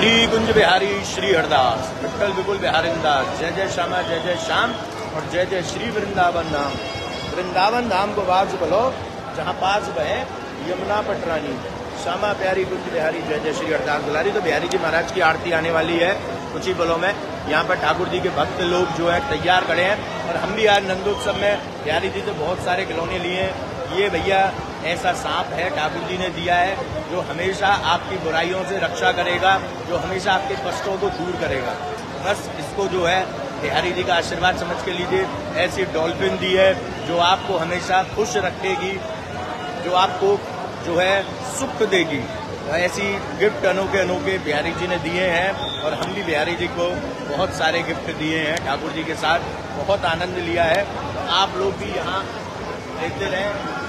श्री कुंज बिहारी, श्री हरदास। विठल बिकुल बिहारी दास जय जय श्यामा, जय जय श्याम और जय जय श्री वृंदावन धाम वृंदावन धाम को बाज बोलो, जहाँ पास बहे यमुना पटरानी। श्यामा प्यारी कुंज बिहारी, जय जय श्री हरदास। दुलारी तो बिहारी जी महाराज की आरती आने वाली है। कुछ ही बोलो में, यहाँ पर ठाकुर जी के भक्त लोग जो है तैयार खड़े हैं। और हम भी आज नंदोत्सव में, बिहारी जी से बहुत सारे खिलौने लिए हैं। ये भैया ऐसा सांप है ठाकुर जी ने दिया है, जो हमेशा आपकी बुराइयों से रक्षा करेगा, जो हमेशा आपके कष्टों को दूर करेगा। बस इसको जो है, बिहारी जी का आशीर्वाद समझ के लीजिए, ऐसी डॉल्फिन दी है, जो आपको हमेशा खुश रखेगी, जो आपको जो है, सुख देगी। ऐसी गिफ्ट अनोखे अनोखे बिहारी जी ने दिए हैं, और हम भी बिहारी जी को बहुत सारे गिफ्ट दिए हैं ठाकुर जी के साथ। बहुत आनंद लिया है। आप लोग भी यहाँ देखते रहें।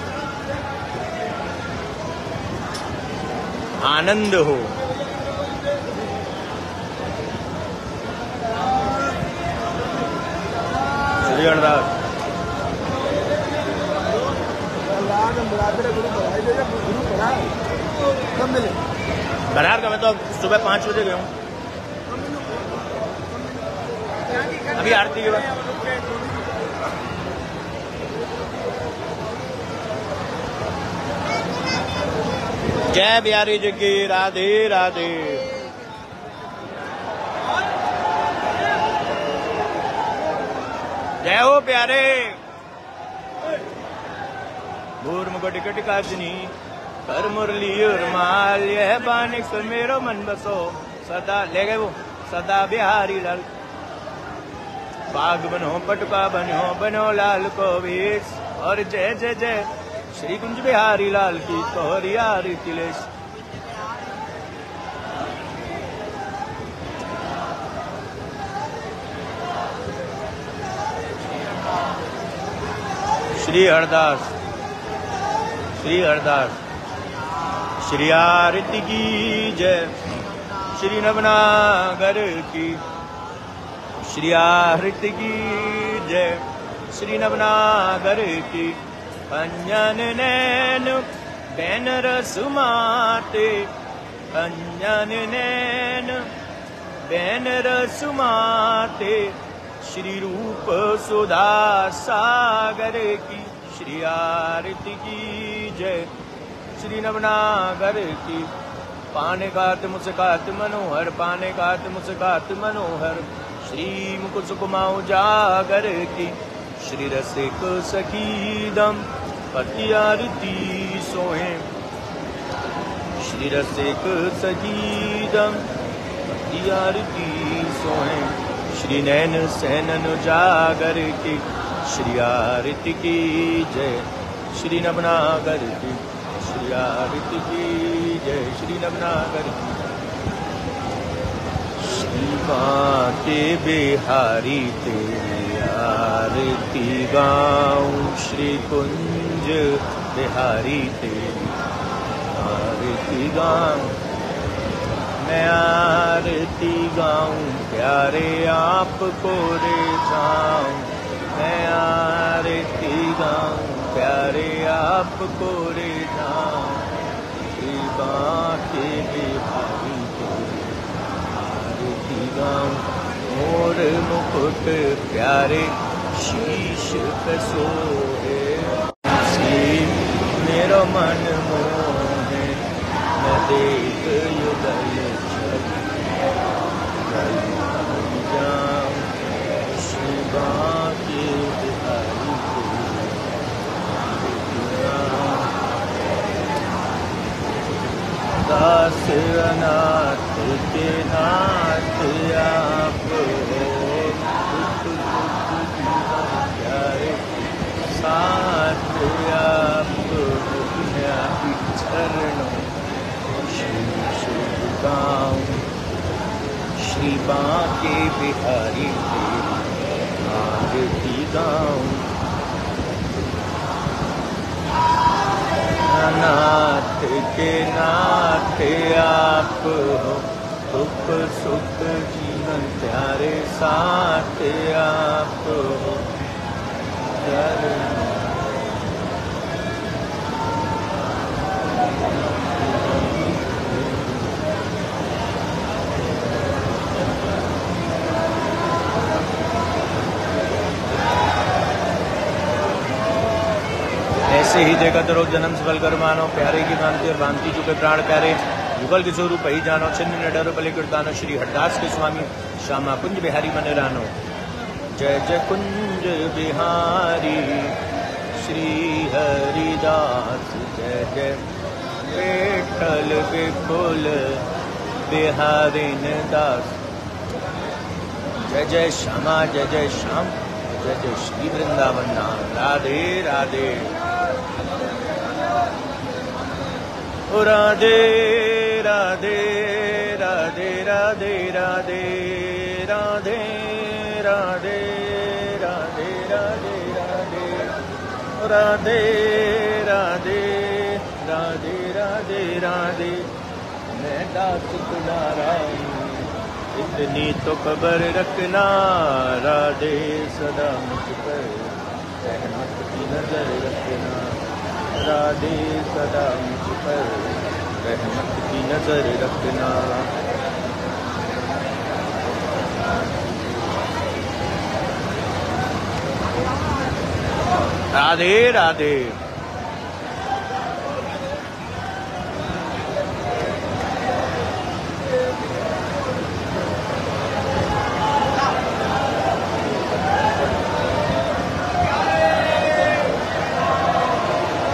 आनंद हो। श्री गणराज बरार का मैं तो सुबह पाँच बजे गया हूँ। अभी आरती के बाद जय बिहारी जी की, राधे राधे। जय हो प्यारे। भूर मुकुट कटिकाजनी कर मुरली और माल, यह बानिक सुन मेरो मन बसो। सदा, ले गए वो, सदा बिहारी लाल। बाग बनो, पटुका बनो बनो लाल को बीस और जय जय जय। श्री कुंज बिहारी लाल की कोहरियारी तिलेश। श्री हरदास श्री हरदास श्री आरती की जय। श्री नवनागर की। श्री आरती की जय। श्री नवनागर की। पंजन नैन बैनर सुमाते पंजन नैन बैनर सुमाते श्री रूप सुधा सागर की श्री आरती की जय। श्री नवनागर की पाने गात मुस्कात मनोहर पाने गात मुस्कात मनोहर। श्री मुकुट सुकुमाऊ जागर की श्री रसिक सखीदम पति आरती सोहे। श्री रसिक सखीदम पति आरती सोहे। श्री नैन सैनन जागर की, श्री आरती की जय। श्री नवनागर की, श्री आरती की जय। श्री नवनागर की। श्री के बिहारी तेरी आरती गाऊं। श्री कुंज बिहारी तेरी आरती गाऊं। मैं आरती गाऊं, प्यारे आपको रे जाऊँ। मैं आरती गाऊं, प्यारे आपको रे जाऊँ। बाके बिहारी आरती गाऊं। मोर मुकुट प्यारे, शीश श्री मेरा मन मोहे मैं देख युगल शिवा के बिहारी दास अनाथ के नाथ आप हो दुख दुख जीवन प्यारे साथ आप चरणों श्री शुभ गाऊं श्री बाके बिहारी आरती गाऊं। नाथ के नाथ आप हो। दुख सुख जीवन प्यारे साथ आप हो। ऐसे ही जगत रो जन्म सफल कर मानो, प्यारे की भांति और भांति चुके प्राण प्यारे, युगल के स्वरूप ही जानो, छिन्न निडर बलि कृतानो श्री हरदास के स्वामी, श्यामा कुंज बिहारी मन रानो जय जय कुंज बिहारी, श्री हरिदास जय जय विठल विपुल बिहारी दास। जय जय श्यामा, जय जय श्याम, जय जय श्री वृंदावन, राधे राधे। ओ राधे राधे राधे राधे राधे राधे राधे राधे राधे राधे राधे राधे राधे राधे राधे मैं दास नारायण इतनी तो खबर रखना राधे सदा मुझ पर रहमत की नज़र रखना राधे सदा मुझ पर रहमत की नज़र रखना। राधे राधे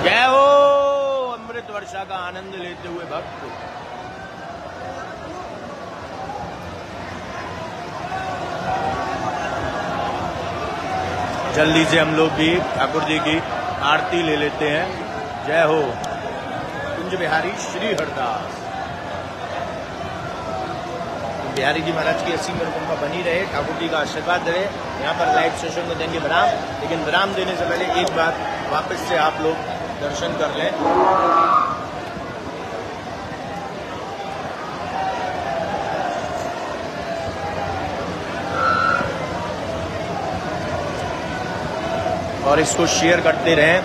जय हो अमृत वर्षा का आनंद लेते हुए भक्त जल्दी से हम लोग भी ठाकुर जी की आरती ले लेते हैं। जय हो। कुंज बिहारी श्री हरदास। बिहारी जी महाराज की अस्सी कृपा बनी रहे, ठाकुर जी का आशीर्वाद रहे। यहाँ पर लाइव सेशन को देंगे विराम, लेकिन विराम देने से पहले एक बार वापस से आप लोग दर्शन कर लें। और इसको शेयर करते रहें।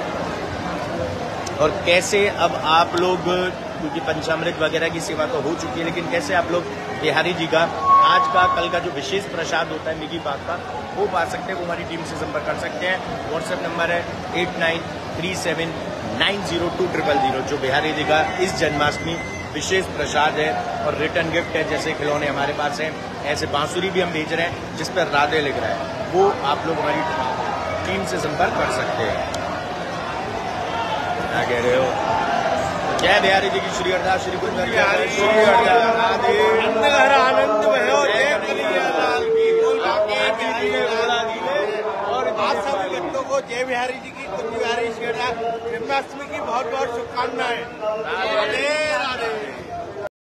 और कैसे अब आप लोग, क्योंकि पंचामृत वगैरह की सेवा तो हो चुकी है, लेकिन कैसे आप लोग बिहारी जी का, आज का, कल का जो विशेष प्रसाद होता है, मिगी पाक का, वो पा सकते हैं, वो हमारी टीम से संपर्क कर सकते हैं। व्हाट्सएप नंबर है eight nine three seven nine zero two triple zero जो बिहारी जी का इस जन्माष्टमी विशेष प्रसाद है और रिटर्न गिफ्ट है, जैसे खिलौने हमारे पास हैं, ऐसे बांसुरी भी हम भेज रहे हैं, जिस पर राधे लिख रहा है, वो आप लोग हमारी टीम से संपर्क कर सकते हैं। क्या कह रहे हो? जय बिहारी जी की श्री अरदास श्री कुंज श्री अरदास। आनंद की जय बिहारी जी की कुंज बिहारी जन्माष्टमी की बहुत बहुत शुभकामनाएँ। राधे राधे।